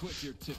quit your tip.